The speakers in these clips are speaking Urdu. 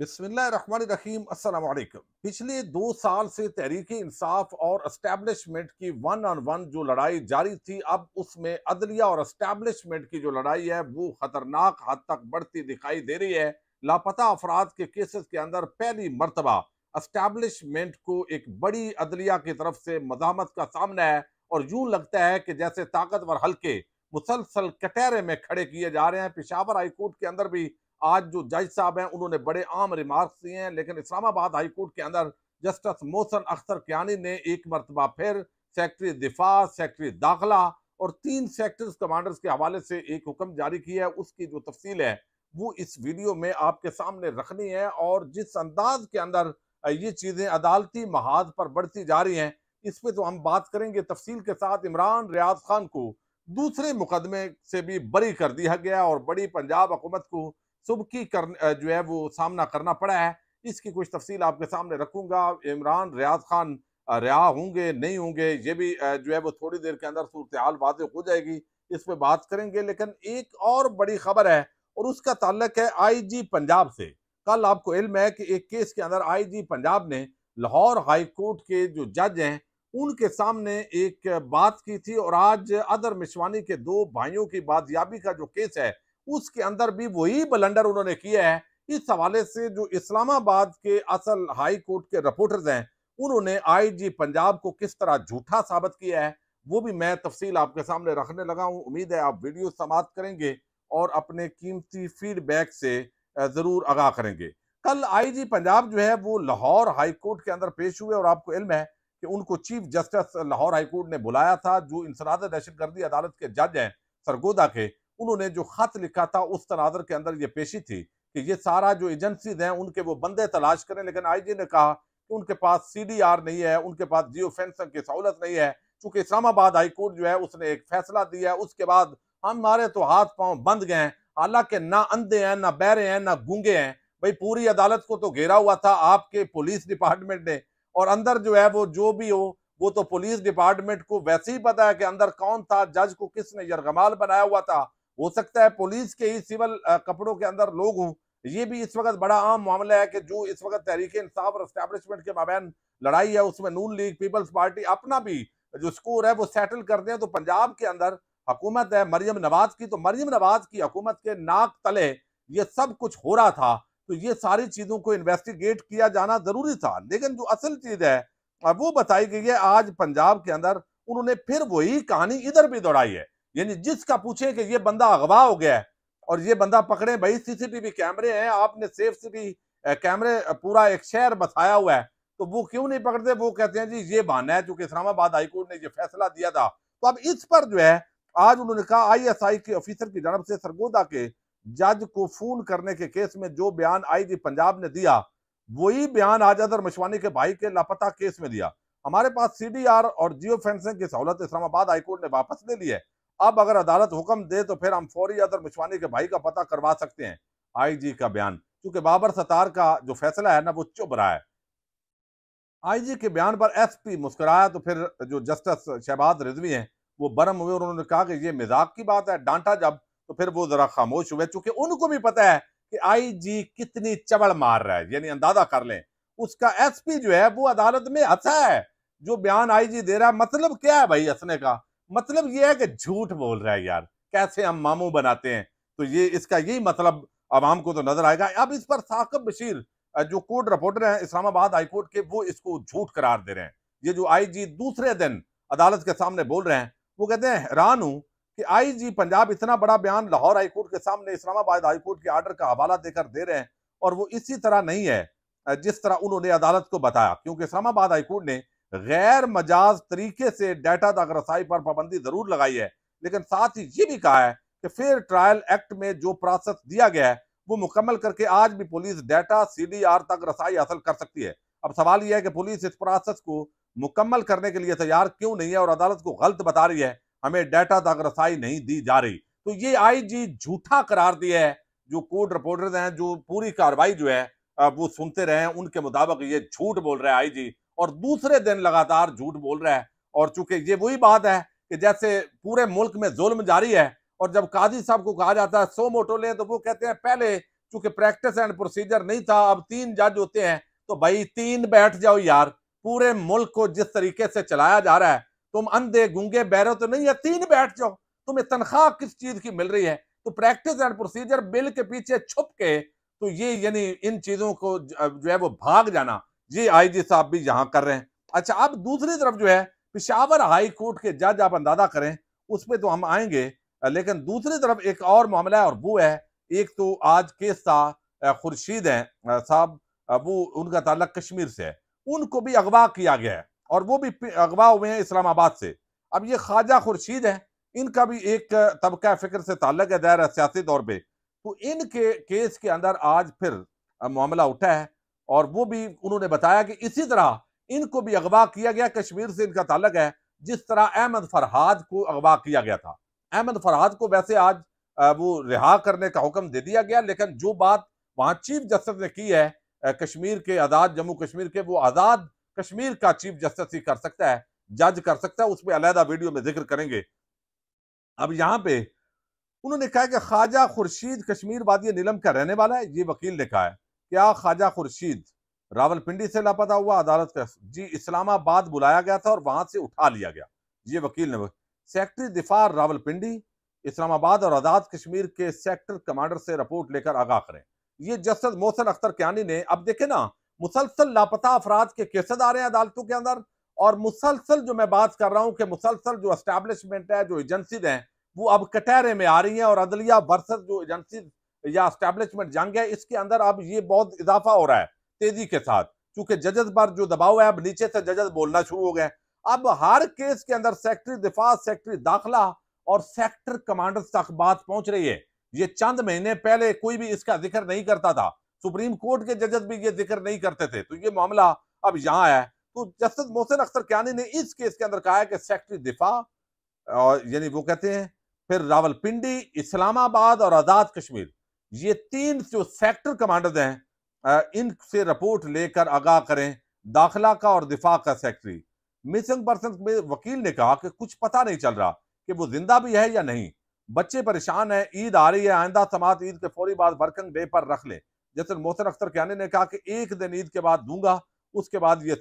بسم اللہ الرحمن الرحیم، السلام علیکم۔ پچھلے دو سال سے تحریک انصاف اور اسٹیبلشمنٹ کی ون آن ون جو لڑائی جاری تھی، اب اس میں عدلیہ اور اسٹیبلشمنٹ کی جو لڑائی ہے، وہ خطرناک حد تک بڑھتی دکھائی دے رہی ہے۔ لاپتہ افراد کے کیسز کے اندر پہلی مرتبہ اسٹیبلشمنٹ کو ایک بڑی عدلیہ کی طرف سے مزاحمت کا سامنا ہے اور یوں لگتا ہے کہ جیسے طاقتور حلقے مسلسل کٹہرے میں کھڑے کیے جا رہے ہیں۔ پشاور ہائی کورٹ کے اندر بھی آج جو جج صاحب ہیں، انہوں نے بڑے عام ریمارکس دیے ہیں، لیکن اسلام آباد ہائی کورٹ کے اندر جسٹس موسن اختر کیانی نے ایک مرتبہ پھر سیکٹری دفاع، سیکٹری داخلہ اور تین سیکٹرز کمانڈرز کے حوالے سے ایک حکم جاری کیا ہے۔ اس کی جو تفصیل ہے، وہ اس ویڈیو میں آپ کے سامنے رکھنی ہے اور جس انداز کے اندر یہ چیزیں عدالتی محاذ پر بڑھتی جا رہی ہیں، اس پہ تو ہم بات کریں گے۔ تفصیل کے ساتھ عمران ریاض خان کو دوسرے مقدمے سے بھی بری کر دیا گیا اور بڑی پنجاب حکومت کو سبکی جو ہے وہ سامنا کرنا پڑا ہے۔ اس کی کچھ تفصیل آپ کے سامنے رکھوں گا۔ عمران ریاض خان رہا ہوں گے، نہیں ہوں گے، یہ بھی جو ہے وہ تھوڑی دیر کے اندر صورتحال واضح ہو جائے گی۔ اس پہ بات کریں گے۔ لیکن ایک اور بڑی خبر ہے اور اس کا تعلق ہے آئی جی پنجاب سے۔ کل آپ کو علم ہے کہ ایک کیس کے اندر آئی جی پنجاب نے لاہور ہائی کورٹ کے جو جج ہیں ان کے سامنے ایک بات کی تھی اور آج ادر مشوانی کے دو بھائیوں کی بازیابی کا جو کیس ہے، اس کے اندر بھی وہی بلنڈر انہوں نے کیا ہے۔ اس حوالے سے جو اسلام آباد کے اصل ہائی کورٹ کے رپورٹرز ہیں، انہوں نے آئی جی پنجاب کو کس طرح جھوٹا ثابت کیا ہے، وہ بھی میں تفصیل آپ کے سامنے رکھنے لگا ہوں۔ امید ہے آپ ویڈیو سماعت کریں گے اور اپنے قیمتی فیڈ بیک سے ضرور آگاہ کریں گے۔ کل آئی جی پنجاب جو ہے، وہ لاہور ہائی کورٹ کے اندر پیش ہوئے اور آپ کو علم ہے کہ ان کو chief justice Lahore high court نے بلایا تھا، جو انسراد دہشت گردی عدالت کے جج ہیں، سرگودا کے، انہوں نے جو خط لکھا تھا، اس تناظر کے اندر یہ پیشی تھی کہ یہ سارا جو ایجنسیز ہیں، ان کے وہ بندے تلاش کریں۔ لیکن آئی جی نے کہا کہ ان کے پاس سی ڈی آر نہیں ہے، ان کے پاس جیو فینسنگ کی سہولت نہیں ہے۔ چونکہ اسلام آباد ہائی کورٹ جو ہے، اس نے ایک فیصلہ دیا ہے اس کے بعد ہمارے تو ہاتھ پاؤں بند گئے ہیں۔ حالانکہ نہ اندھے ہیں، نہ بہرے ہیں، نہ گونگے ہیں۔ بھئی پوری عدالت کو تو گھیرا ہوا تھا، آپ کے پولیس ڈپارٹمنٹ نے اور اندر جو ہے وہ جو بھی ہو، وہ تو پولیس ڈپارٹمنٹ کو ویسے ہی پتا ہے کہ اندر کون تھا، جج کو کس نے یرغمال بنایا ہوا تھا۔ ہو سکتا ہے پولیس کے ہی سیول کپڑوں کے اندر لوگ ہوں۔ یہ بھی اس وقت بڑا عام معاملہ ہے کہ جو اس وقت تحریک انصاف اور اسٹیبلشمنٹ کے مابین لڑائی ہے، اس میں نون لیگ، پیپلز پارٹی اپنا بھی جو سکور ہے وہ سیٹل کر دیں۔ تو پنجاب کے اندر حکومت ہے مریم نواز کی۔ تو مریم نواز کی حکومت کے ناک تلے یہ سب کچھ ہو رہا تھا۔ تو یہ ساری چیزوں کو انویسٹیگیٹ کیا جانا ضروری تھا۔ لیکن جو اصل چیز ہے وہ بتائی گئی ہے، آج پنجاب کے اندر انہوں نے پھر وہی کہانی ادھر بھی دوڑائی ہے۔ یعنی جس کا پوچھیں کہ یہ بندہ اغوا ہو گیا ہے اور یہ بندہ پکڑے، بھائی سی سی ٹی وی کیمرے ہیں، آپ نے سیف سٹی کیمرے، پورا ایک شہر بسایا ہوا ہے، تو وہ کیوں نہیں پکڑتے؟ وہ کہتے ہیں جی یہ بہانا ہے، چونکہ اسلام آباد ہائی کورٹ نے یہ فیصلہ دیا تھا۔ تو اب اس پر جو ہے، آج انہوں نے کہا، آئی ایس آئی کے آفیسر کی جانب سے، سرگودا کے جج کو فون کرنے کے کیس میں جو بیان آئی جی پنجاب نے دیا، وہی بیان آج ادر مشوانی کے بھائی کے لاپتہ کیس میں دیا۔ ہمارے پاس سی ڈی آر اور جیو فینسنگ کی سہولت اسلام آباد ہائی کورٹ نے واپس لے لی ہے۔ اب اگر عدالت حکم دے تو پھر ہم فوری ادر مشوانی کے بھائی کا پتہ کروا سکتے ہیں۔ آئی جی کا بیان۔ کیونکہ بابر ستار کا جو فیصلہ ہے نا، وہ چپ رہا ہے۔ آئی جی کے بیان پر ایس پی مسکرایا تو پھر جو جسٹس شہباز رضوی ہیں، وہ برم ہوئے اور انہوں نے کہا کہ یہ مزاق کی بات ہے۔ ڈانٹا جب تو پھر وہ ذرا خاموش ہوئے۔ چونکہ ان کو بھی پتا ہے کہ آئی جی کتنی چبڑ مار رہا ہے یعنی اندازہ کر لیں۔ اس کا ایس پی جو ہے، وہ عدالت میں ہنسا ہے۔ جو بیان آئی جی دے رہا ہے مطلب کیا ہے بھائی ہنسنے کا؟ مطلب یہ ہے کہ جھوٹ بول رہا ہے یار۔ کیسے ہم ماموں بناتے ہیں؟ تو یہ اس کا یہی مطلب عوام کو تو نظر آئے گا۔ اب اس پر ثاقب بشیر جو کورٹ رپورٹر ہیں، اسلام آباد ہائی کورٹ کے، وہ اس کو جھوٹ قرار دے رہے ہیں۔ یہ جو آئی جی دوسرے دن عدالت کے سامنے بول رہے ہیں، وہ کہتے ہیں، حیران ہوں کہ آئی جی پنجاب اتنا بڑا بیان لاہور ہائی کورٹ کے سامنے اسلام آباد ہائی کورٹ کے آرڈر کا حوالہ دے کر دے رہے ہیں اور وہ اسی طرح نہیں ہے، جس طرح انہوں نے عدالت کو بتایا۔ کیونکہ اسلام آباد ہائی کورٹ نے غیر مجاز طریقے سے ڈیٹا تک رسائی پر پابندی ضرور لگائی ہے۔ لیکن ساتھ ہی یہ بھی کہا ہے کہ فیر ٹرائل ایکٹ میں جو پروسیس دیا گیا ہے، وہ مکمل کر کے آج بھی police data, C D R تک رسائی حاصل کر سکتی ہے۔ اب سوال یہ ہے کہ پولیس اس پروسیس کو مکمل کرنے کے لیے تیار کیوں نہیں ہے اور عدالت کو غلط بتا رہی ہے ہمیں ڈیٹا تک رسائی نہیں دی جا رہی، تو یہ آئی جی جھوٹا قرار دیا ہے، جو کوڈ رپورٹرز ہیں، جو پوری کاروائی جو ہے وہ سنتے رہے ہیں، ان کے مطابق یہ جھوٹ بول رہے آئی جی اور دوسرے دن لگاتار جھوٹ بول رہا ہے اور چونکہ یہ وہی بات ہے کہ جیسے پورے ملک میں ظلم جاری ہے، اور جب قاضی صاحب کو کہا جاتا ہے، سو موٹو لیں، تو وہ کہتے ہیں، پہلے چونکہ پریکٹس اینڈ پروسیجر نہیں تھا، اب تین جج ہوتے ہیں، تو بھائی تین بیٹھ جاؤ یار، پورے ملک کو جس طریقے سے چلایا جا رہا ہے تم اندھے گنگے بہرو تو نہیں ہے تین بیٹھ جاؤ، تمہیں تنخواہ کس چیز کی مل رہی ہے؟ تو پریکٹس اینڈ پروسیجر بل کے پیچھے چھپ کے تو یہ یعنی ان چیزوں کو جو ہے وہ بھاگ جانا۔ یہ آئی جی صاحب بھی یہاں کر رہے ہیں۔ اچھا اب دوسری طرف جو ہے، پشاور ہائی کورٹ کے جج آپ اندازہ کریں، اس پہ تو ہم آئیں گے، لیکن دوسری طرف ایک اور معاملہ ہے اور وہ ہے، ایک تو آج کیس تھا خورشید ہیں صاحب وہ ان کا تعلق کشمیر سے ہے۔ ان کو بھی اغوا کیا گیا ہے۔ اور وہ بھی اغوا ہوئے ہیں اسلام آباد سے۔ اب یہ خواجہ خورشید ہیں، ان کا بھی ایک طبقہ فکر سے تعلق ہے دائرہ سیاسی طور پہ۔ تو ان کے کیس کے اندر آج پھر معاملہ اٹھا ہے اور وہ بھی انہوں نے بتایا کہ اسی طرح ان کو بھی اغوا کیا گیا، کشمیر سے ان کا تعلق ہے، جس طرح احمد فرحاد کو اغوا کیا گیا تھا۔ احمد فرحاد کو ویسے آج وہ رہا کرنے کا حکم دے دیا گیا، لیکن جو بات وہاں چیف جسٹس نے کی ہے کشمیر کے آزاد، جموں کشمیر کے، وہ آزاد کشمیر کا چیف جسٹس ہی کر سکتا ہے، جج کر سکتا ہے، اس پہ علیحدہ ویڈیو میں ذکر کریں گے۔ اب یہاں پہ انہوں نے کہا کہ خواجہ خورشید کشمیر وادی نیلم کا رہنے والا ہے، یہ وکیل نے کہا ہے۔ کیا خواجہ خورشید راول پنڈی سے لاپتہ ہوا عدالت کا جی اسلام آباد بلایا گیا تھا اور وہاں سے اٹھا لیا گیا۔ یہ وکیل نے سیکٹری دفاع راول پنڈی، اسلام آباد اور آزاد کشمیر کے سیکٹر کمانڈر سے رپورٹ لے کر آگاہ کریں۔ یہ جسٹس محسن اختر کیانی نے اب دیکھیں نا مسلسل لاپتہ افراد کے کیسز آ رہے ہیں عدالتوں کے اندر اور مسلسل جو میں بات کر رہا ہوں کہ مسلسل جو اسٹیبلشمنٹ ہے، جو ایجنسیز ہیں، وہ اب کٹہرے میں آ رہی ہیں اور عدلیہ ورسز جو ایجنسیز یا اسٹیبلشمنٹ جنگ ہے، اس کے اندر اب یہ بہت اضافہ ہو رہا ہے تیزی کے ساتھ۔ چونکہ ججز پر جو دباؤ ہے، اب نیچے سے ججز بولنا شروع ہو گئے اب ہر کیس کے اندر سیکٹری دفاع سیکٹری داخلہ اور سیکٹر کمانڈر تک بات پہنچ رہی ہے۔ یہ چند مہینے پہلے کوئی بھی اس کا ذکر نہیں کرتا تھا۔ سپریم کورٹ کے ججز بھی یہ ذکر نہیں کرتے تھے۔ تو یہ معاملہ اب یہاں ہے۔ تو جسٹس محسن اختر کیانی نے اس کیس کے اندر کہا ہے کہ سیکٹری دفاع یعنی وہ کہتے ہیں، پھر راول پنڈی اسلام آباد اور آزاد کشمیر۔ یہ تین جو سیکٹر کمانڈر ہیں ان سے رپورٹ لے کر آگاہ کریں۔ داخلہ کا اور دفاع کا سیکٹری۔ مسنگ پرسن میں وکیل نے کہا کہ کچھ پتہ نہیں چل رہا کہ وہ زندہ بھی ہے یا نہیں۔ بچے پریشان ہیں، عید آ رہی ہے، آئندہ سماعت عید کے فوری بعد ورکنگ ڈے پر رکھ لیں۔ جیسے محسن اختر کیانے نے کہا کہ ایک دن عید کے بعد دوں گا، اس کے بعد یہ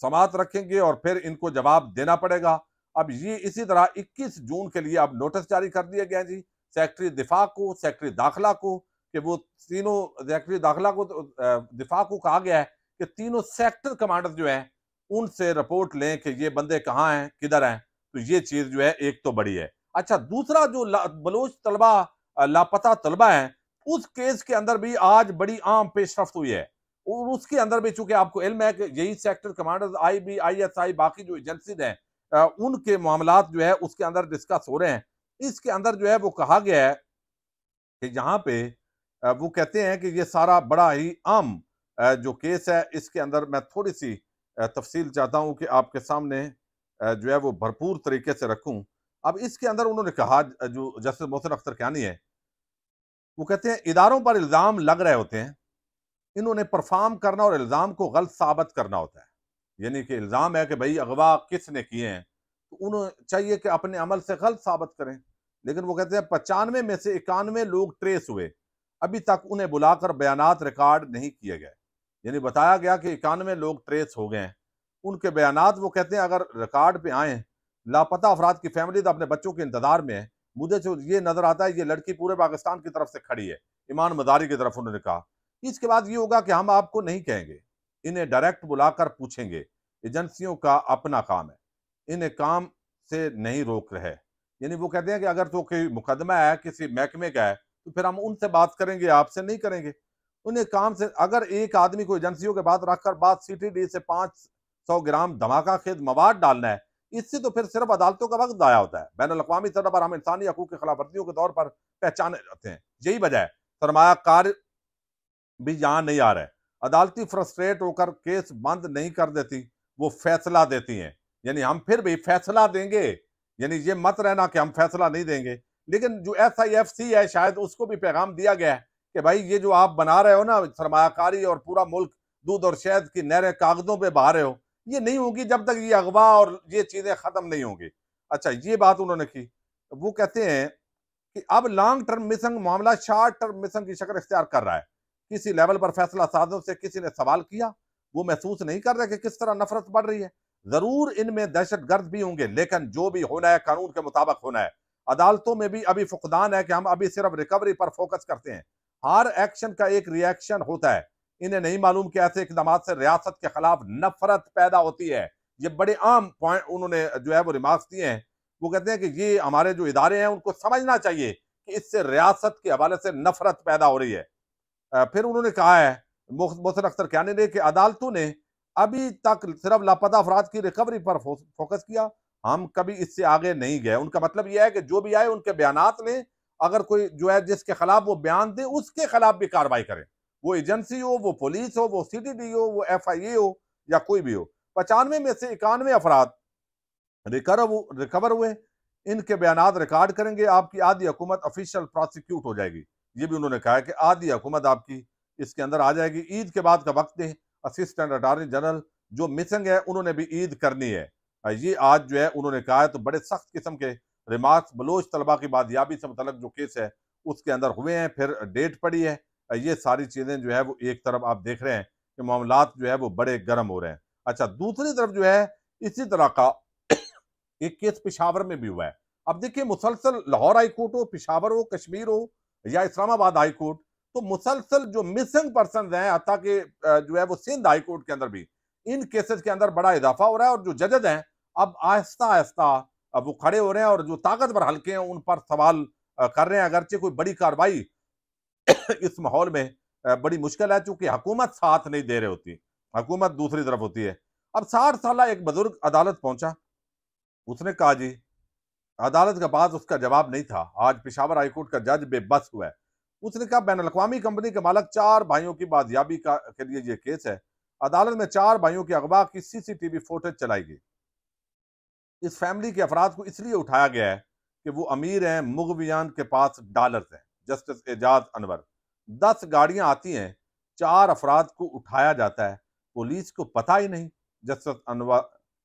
سماعت رکھیں گے اور پھر ان کو جواب دینا پڑے گا۔ اب یہ اسی طرح اکیس جون کے لیے اب نوٹس جاری کر دیا گیا جی۔ سیکٹری دفاع کو سیکٹری داخلہ کو کہ وہ تینوں سیکٹری داخلہ کو دفاع کو کہا گیا ہے کہ تینوں سیکٹر کمانڈر جو ہیں، ان سے رپورٹ لیں کہ یہ بندے کہاں ہیں، کدھر ہیں۔ تو یہ چیز جو ہے، ایک تو بڑی ہے۔ اچھا دوسرا جو بلوچ طلبہ، لاپتہ طلبہ ہیں اس کیس کے اندر بھی آج بڑی عام پیش رفت ہوئی ہے۔ اور اس کے اندر بھی چونکہ آپ کو علم ہے کہ یہی sector commander I B I S I باقی جو ایجنسیز ہیں ان کے معاملات جو ہے اس کے اندر ڈسکس ہو رہے ہیں۔ اس کے اندر جو ہے وہ کہا گیا ہے کہ یہاں پہ وہ کہتے ہیں کہ یہ سارا بڑا ہی عام جو کیس ہے، اس کے اندر میں تھوڑی سی تفصیل چاہتا ہوں کہ آپ کے سامنے جو ہے وہ بھرپور طریقے سے رکھوں۔ اب اس کے اندر انہوں نے کہا، جو جسٹس محسن اختر کیانی ہے وہ کہتے ہیں، اداروں پر الزام لگ رہے ہوتے ہیں۔ انہوں نے پرفارم کرنا اور الزام کو غلط ثابت کرنا ہوتا ہے۔ یعنی کہ الزام ہے کہ بھائی اغوا کس نے کیے ہیں۔ تو انہوں چاہیے کہ اپنے عمل سے غلط ثابت کریں۔ لیکن وہ کہتے ہیں، پچانوے میں سے اکانوے لوگ ٹریس ہوئے۔ ابھی تک انہیں بلا کر بیانات ریکارڈ نہیں کیے گئے۔ یعنی بتایا گیا کہ اکانوے لوگ ٹریس ہو گئے ہیں۔ ان کے بیانات وہ کہتے ہیں، اگر ریکارڈ پہ آئیں، لاپتہ افراد کی فیملی تو اپنے بچوں کے انتظار میں ہے۔ مجھے جو یہ نظر آتا ہے، یہ لڑکی پورے پاکستان کی طرف سے کھڑی ہے۔ ایمان مداری کی طرف انہوں نے کہا۔ اس کے بعد یہ ہوگا کہ ہم آپ کو نہیں کہیں گے۔ انہیں ڈائریکٹ بلا کر پوچھیں گے۔ ایجنسیوں کا اپنا کام ہے۔ انہیں کام سے نہیں روک رہے۔ یعنی وہ کہتے ہیں کہ اگر تو کوئی مقدمہ ہے، کسی محکمے کا ہے، تو پھر ہم ان سے بات کریں گے، آپ سے نہیں کریں گے۔ انہیں کام سے، اگر ایک آدمی کو ایجنسیوں کے بعد رکھ کر بات سی ٹی ڈی سے پانچ سو گرام دھماکہ خید مواد ڈالنا ہے اس سے تو پھر صرف عدالتوں کا وقت ضائع ہوتا ہے۔ بین الاقوامی سطح پر ہم انسانی حقوق کی خلاف ورزیوں کے طور پر پہچانے جاتے ہیں۔ یہی وجہ ہے۔ سرمایہ کار بھی یہاں نہیں آ رہے۔ عدالتی فرسٹریٹ ہو کر کیس بند نہیں کر دیتی، وہ فیصلہ دیتی ہیں۔ یعنی ہم پھر بھی فیصلہ دیں گے۔ یعنی یہ مت رہنا کہ ہم فیصلہ نہیں دیں گے۔ لیکن جو ایس آئی ایف سی ہے، شاید اس کو بھی پیغام دیا گیا ہے کہ بھائی یہ جو آپ بنا رہے ہو نا، سرمایہ کاری اور پورا ملک دودھ اور شہد کی نہریں کاغذوں پہ بہا رہے ہو یہ نہیں ہوگی جب تک یہ اغوا اور یہ چیزیں ختم نہیں ہوں گی۔ اچھا یہ بات انہوں نے کی۔ وہ کہتے ہیں کہ اب لانگ ٹرم مسنگ معاملہ شارٹ ٹرم مسنگ کی شکل اختیار کر رہا ہے۔ کسی لیول پر فیصلہ سازوں سے کسی نے سوال کیا، وہ محسوس نہیں کر رہے کہ کس طرح نفرت بڑھ رہی ہے۔ ضرور ان میں دہشت گرد بھی ہوں گے، لیکن جو بھی ہونا ہے، قانون کے مطابق ہونا ہے۔ عدالتوں میں بھی ابھی فقدان ہے کہ ہم ابھی صرف ریکوری پر فوکس کرتے ہیں۔ ہر ایکشن کا ایک ریاکشن ہوتا ہے۔ انہیں نہیں معلوم کہ ایسے اقدامات سے ریاست کے خلاف نفرت پیدا ہوتی ہے۔ یہ بڑے عام پوائنٹ انہوں نے جو ہے وہ ریمارکس دیے ہیں۔ وہ کہتے ہیں کہ یہ ہمارے جو ادارے ہیں ان کو سمجھنا چاہیے کہ اس سے ریاست کے حوالے سے نفرت پیدا ہو رہی ہے۔ پھر انہوں نے کہا ہے محسن اختر کیانی نے کہ عدالتوں نے ابھی تک صرف لاپتہ افراد کی ریکوری پر فوکس کیا۔ ہم کبھی اس سے آگے نہیں گئے۔ ان کا مطلب یہ ہے کہ جو بھی آئے، ان کے بیانات لیں۔ اگر کوئی جو ہے جس کے خلاف وہ بیان دے، اس کے خلاف بھی کاروائی کریں۔ وہ ایجنسی ہو، وہ پولیس ہو، وہ سی ٹی ڈی ہو، وہ ایف آئی اے ہو یا کوئی بھی ہو۔ پچانوے میں سے اکانوے افراد ریکور ہوئے۔ ان کے بیانات ریکارڈ کریں گے۔ آپ کی آدھی حکومت افیشل پروسیکیوٹ ہو جائے گی۔ یہ بھی انہوں نے کہا کہ آدھی حکومت آپ کی اس کے اندر آ جائے گی۔ عید کے بعد کا وقت دیں اسسٹنٹ اٹارنی جنرل جو مسنگ ہے، انہوں نے بھی عید کرنی ہے۔ یہ آج جو ہے انہوں نے کہا ہے تو بڑے سخت قسم کے ریمارکس بلوچ طلبہ کی بادیابی سے متعلق جو کیس ہے، اس کے اندر ہوئے ہیں۔ پھر ڈیٹ پڑی ہے۔ یہ ساری چیزیں جو ہے وہ ایک طرف آپ دیکھ رہے ہیں کہ معاملات جو ہے وہ بڑے گرم ہو رہے ہیں۔ اچھا دوسری طرف جو ہے، اسی طرح کا ایک کیس پشاور میں بھی ہوا ہے۔ اب دیکھیں مسلسل لاہور ہائی کورٹ ہو، پشاور ہو، کشمیر ہو یا اسلام آباد ہائی کورٹ، تو مسلسل جو مسنگ پرسنز ہیں، حتیٰ کہ جو ہے وہ سندھ ہائی کورٹ کے اندر بھی، ان کیسز کے اندر بڑا اضافہ ہو رہا ہے اور جو ججز ہیں، اب آہستہ آہستہ اب وہ کھڑے ہو رہے ہیں اور جو طاقتور حلقے ہیں، ان پر سوال کر رہے ہیں۔ اگرچہ کوئی بڑی کاروائی اس ماحول میں بڑی مشکل ہے چونکہ حکومت ساتھ نہیں دے رہے ہوتی۔ حکومت دوسری طرف ہوتی ہے۔ اب ساٹھ سالہ ایک بزرگ عدالت پہنچا۔ اس نے کہا جی عدالت کا بعض اس کا جواب نہیں تھا۔ آج پشاور ہائی کورٹ کا جج بے بس ہوا ہے۔ اس نے کہا، بین الاقوامی کمپنی کے مالک چار بھائیوں کی بازیابی کے لیے یہ کیس ہے۔ عدالت میں چار بھائیوں کی اغوا کی سی سی ٹی وی فوٹیج چلائی گئی۔ اس فیملی کے افراد کو اس لیے اٹھایا گیا ہے کہ وہ امیر ہیں، مغویان کے پاس ڈالرز ہیں۔ جسٹس اعجاز انور۔ دس گاڑیاں آتی ہیں، چار افراد کو اٹھایا جاتا ہے، پولیس کو پتہ ہی نہیں۔ جسٹس انور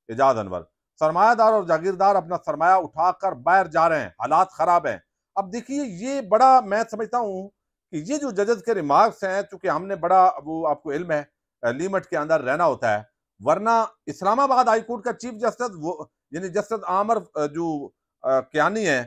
اعجاز انور۔ سرمایہ دار اور جاگیردار اپنا سرمایہ اٹھا کر باہر جا رہے ہیں، حالات خراب ہیں۔ اب دیکھیے، یہ بڑا، میں سمجھتا ہوں کہ یہ جو ججز کے ریمارکس ہیں، چونکہ ہم نے بڑا، وہ آپ کو علم ہے لیمٹ کے اندر رہنا ہوتا ہے۔ ورنہ اسلام آباد ہائی کورٹ کا چیف جسٹس، وہ یعنی جسٹس عامر، جو کیانی ہے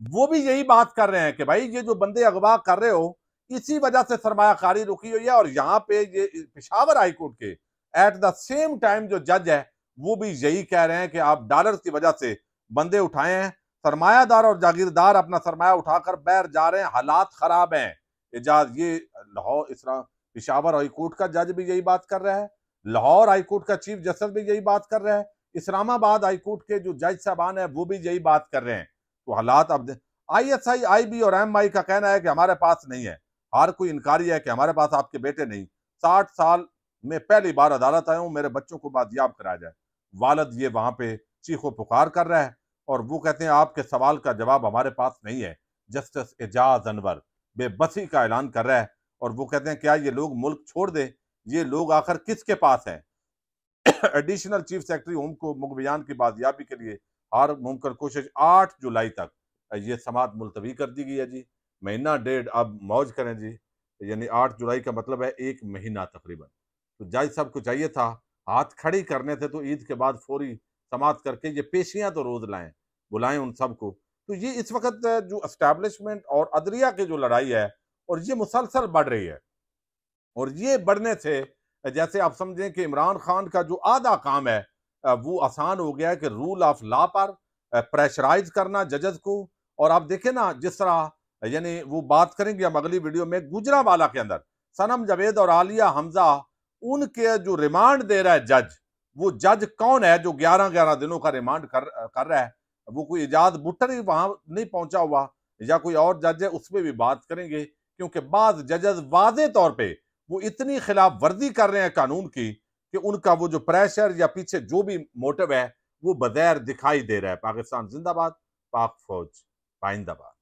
وہ بھی یہی بات کر رہے ہیں کہ بھائی یہ جو بندے اغوا کر رہے ہو، اسی وجہ سے سرمایہ کاری رکی ہوئی ہے اور یہاں پہ یہ پشاور ہائی کورٹ کے ایٹ دا سیم ٹائم جو جج ہے، وہ بھی یہی کہہ رہے ہیں کہ آپ ڈالر کی وجہ سے بندے اٹھائے ہیں۔ سرمایہ دار اور جاگیردار اپنا سرمایہ اٹھا کر بیر جا رہے ہیں، حالات خراب ہیں۔ اجاز یہ لاہور اسلام پشاور ہائی کورٹ کا جج بھی یہی بات کر رہا ہے، لاہور ہائی کورٹ کا چیف جسٹس بھی یہی بات کر رہا ہے، اسلام آباد ہائی کورٹ کے جو جج صاحبان ہیں، وہ بھی یہی بات کر رہے ہیں۔ تو حالات اب I S I I B اور ایم آئی کا کہنا ہے کہ ہمارے پاس نہیں ہے۔ ہر کوئی انکاری ہے کہ ہمارے پاس آپ کے بیٹے نہیں۔ ساٹھ سال میں پہلی بار عدالت آئے ہوں، میرے بچوں کو بادیاب کرایا جائے۔ والد یہ وہاں پہ چیخ و پکار کر رہا ہے اور وہ کہتے ہیں آپ کے سوال کا جواب ہمارے پاس نہیں ہے۔ جسٹس اجاز انور بے بسی کا اعلان کر رہا ہے اور وہ کہتے ہیں، کیا یہ لوگ ملک چھوڑ دے یہ لوگ آخر کس کے پاس ہیں؟ ایڈیشنل چیف سیکٹری ہوم کو مغبیان کی بازیابی کے لیے ہر ممکن کوشش آٹھ جولائی تک۔ یہ سماعت ملتوی کر دی گئی ہے جی۔ مہینہ ڈیڑھ اب موج کریں جی۔ یعنی آٹھ جولائی کا مطلب ہے ایک مہینہ تقریباً۔ تو جج صاحب کو چاہیے تھا، ہاتھ کھڑی کرنے تھے تو عید کے بعد فوری سماعت کر کے یہ پیشیاں تو روز لائیں، بلائیں ان سب کو۔ تو یہ اس وقت جو اسٹیبلشمنٹ اور عدلیہ کی جو لڑائی ہے اور یہ مسلسل بڑھ رہی ہے۔ اور یہ بڑھنے سے جیسے آپ سمجھیں کہ عمران خان کا جو آدھا کام ہے وہ آسان ہو گیا ہے کہ رول آف لا پر پریشرائز کرنا ججز کو۔ اور آپ دیکھیں نا، جس طرح یعنی وہ بات کریں گے ہم اگلی ویڈیو میں گجرا والا کے اندر۔ سنم جوید اور عالیہ حمزہ، ان کے جو ریمانڈ دے رہا ہے جج وہ جج کون ہے جو گیارہ گیارہ دنوں کا ریمانڈ کر رہا ہے؟ وہ کوئی ایجاد بٹر ہی وہاں نہیں پہنچا ہوا۔ یا کوئی اور جج ہے، اس پہ بھی بات کریں گے۔ کیونکہ بعض ججز واضح طور پہ وہ اتنی خلاف ورزی کر رہے ہیں قانون کی کہ ان کا وہ جو پریشر یا پیچھے جو بھی موٹو ہے وہ بدیر دکھائی دے رہا ہے، پاکستان زندہ باد، پاک فوج پائندہ باد۔